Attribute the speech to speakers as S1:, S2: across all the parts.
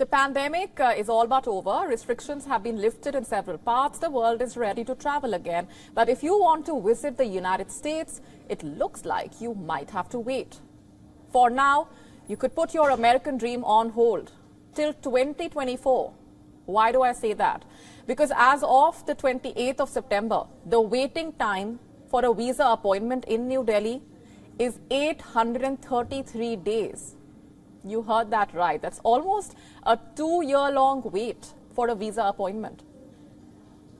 S1: The pandemic uh, is all but over. Restrictions have been lifted in several parts. The world is ready to travel again. But if you want to visit the United States, it looks like you might have to wait. For now, you could put your American dream on hold till 2024. Why do I say that? Because as of the 28th of September, the waiting time for a visa appointment in New Delhi is 833 days. You heard that right. That's almost a two year long wait for a visa appointment.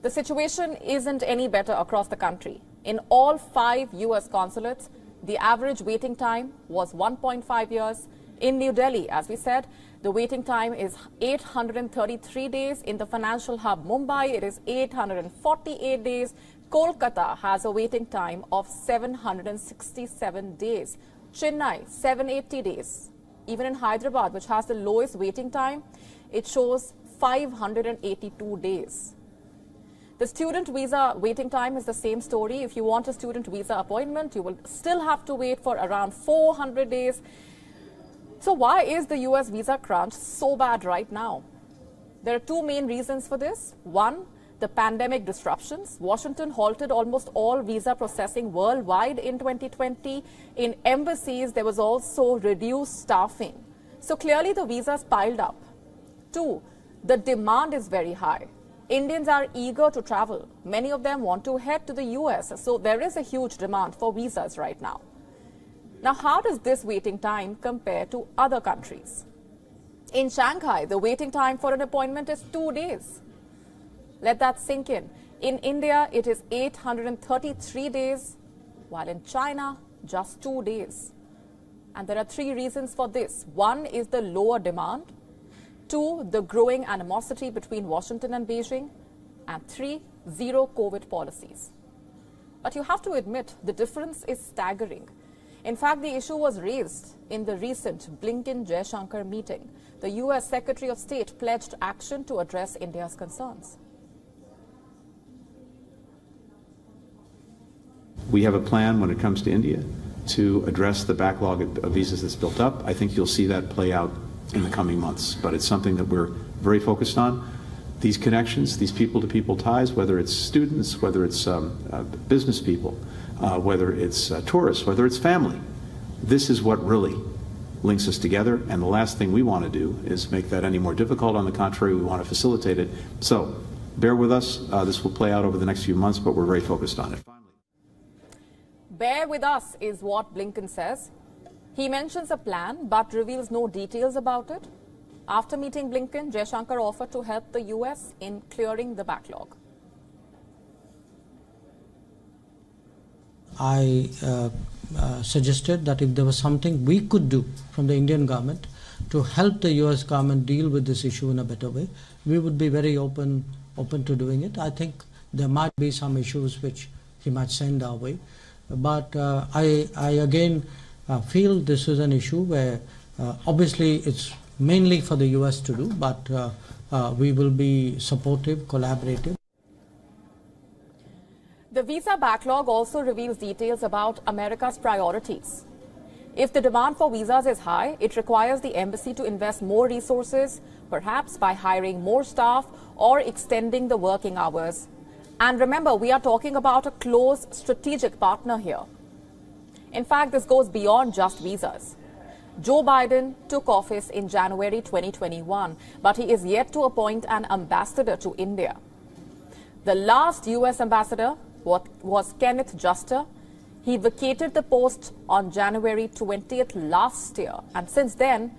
S1: The situation isn't any better across the country. In all five US consulates, the average waiting time was 1.5 years. In New Delhi, as we said, the waiting time is 833 days. In the financial hub Mumbai, it is 848 days. Kolkata has a waiting time of 767 days. Chennai, 780 days. Even in Hyderabad, which has the lowest waiting time, it shows 582 days. The student visa waiting time is the same story. If you want a student visa appointment, you will still have to wait for around 400 days. So why is the US visa crunch so bad right now? There are two main reasons for this. One, the pandemic disruptions. Washington halted almost all visa processing worldwide in 2020. In embassies, there was also reduced staffing. So clearly the visas piled up. Two, the demand is very high. Indians are eager to travel. Many of them want to head to the US. So there is a huge demand for visas right now. Now, how does this waiting time compare to other countries? In Shanghai, the waiting time for an appointment is two days. Let that sink in. In India, it is 833 days, while in China, just two days. And there are three reasons for this. One is the lower demand. Two, the growing animosity between Washington and Beijing. And three, zero COVID policies. But you have to admit the difference is staggering. In fact, the issue was raised in the recent Blinken Jaishankar meeting. The US Secretary of State pledged action to address India's concerns.
S2: We have a plan when it comes to India to address the backlog of visas that's built up. I think you'll see that play out in the coming months, but it's something that we're very focused on. These connections, these people to people ties, whether it's students, whether it's um, uh, business people, uh, whether it's uh, tourists, whether it's family, this is what really links us together. And the last thing we want to do is make that any more difficult. On the contrary, we want to facilitate it. So bear with us. Uh, this will play out over the next few months, but we're very focused on it.
S1: Bear with us is what Blinken says. He mentions a plan but reveals no details about it. After meeting Blinken, Jaishankar offered to help the US in clearing the backlog.
S3: I uh, uh, suggested that if there was something we could do from the Indian government to help the US government deal with this issue in a better way, we would be very open open to doing it. I think there might be some issues which he might send our way. But uh, I, I again uh, feel this is an issue where uh, obviously it's mainly for the US to do, but we will be supportive, collaborative.
S1: The visa backlog also reveals details about America's priorities. If the demand for visas is high, it requires the embassy to invest more resources, perhaps by hiring more staff or extending the working hours. And remember, we are talking about a close strategic partner here. In fact, this goes beyond just visas. Joe Biden took office in January 2021, but he is yet to appoint an ambassador to India. The last U.S. ambassador was Kenneth Juster. He vacated the post on January 20th last year, and since then,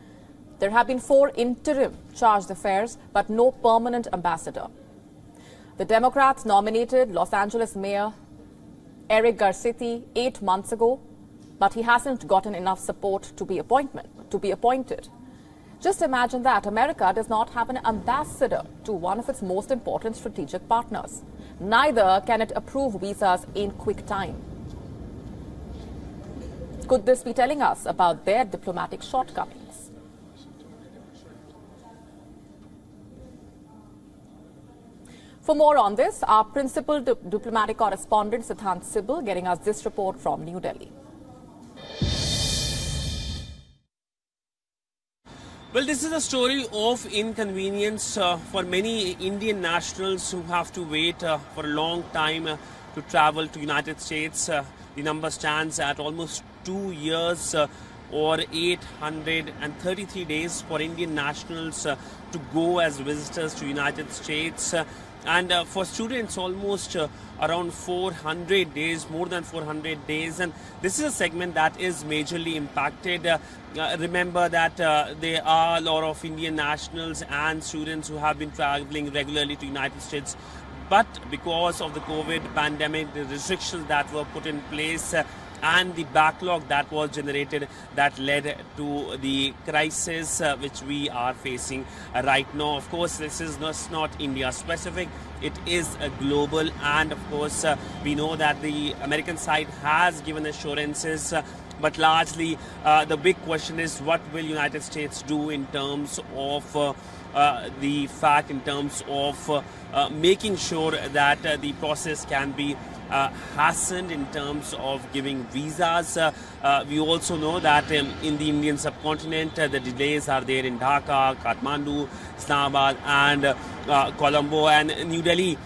S1: there have been four interim charge d'affaires, but no permanent ambassador. The Democrats nominated Los Angeles Mayor Eric Garcetti eight months ago, but he hasn't gotten enough support to be, appointment, to be appointed. Just imagine that America does not have an ambassador to one of its most important strategic partners. Neither can it approve visas in quick time. Could this be telling us about their diplomatic shortcomings? For more on this, our principal di diplomatic correspondent Siddhant Sibal getting us this report from New Delhi.
S4: Well, this is a story of inconvenience uh, for many Indian nationals who have to wait uh, for a long time uh, to travel to United States. Uh, the number stands at almost two years uh, or 833 days for Indian nationals uh, to go as visitors to United States and uh, for students almost uh, around 400 days more than 400 days. And this is a segment that is majorly impacted. Uh, uh remember that uh, there are a lot of indian nationals and students who have been traveling regularly to united states. But because of the covid pandemic the restrictions that were put in place uh, and the backlog that was generated that led to the crisis uh, which we are facing uh, right now. Of course, this is not, India specific. It is a global and of course uh, we know that the American side has given assurances uh, but largely uh, the big question is what will United States do in terms of uh, uh, the fact in terms of uh, uh, making sure that the process can be Uh, hastened in terms of giving visas. Uh, uh, we also know that um, in the Indian subcontinent, the delays are there in Dhaka, Kathmandu, Islamabad, and Colombo, and New Delhi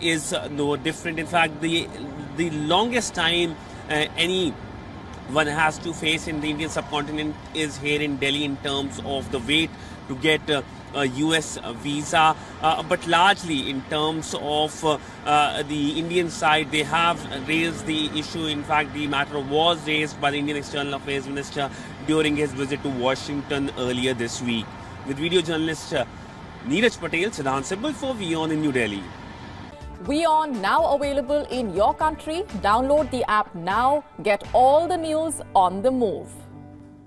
S4: is no different. In fact, the the longest time any one has to face in the Indian subcontinent is here in Delhi in terms of the wait to get uh, US visa. Uh, but largely in terms of uh, uh, the Indian side, they have raised the issue. In fact, the matter was raised by the Indian External Affairs Minister during his visit to Washington earlier this week. With video journalist Neeraj Patel, Siddhant Sibal for WION in New Delhi.
S1: WION now available in your country. Download the app now. Get all the news on the move.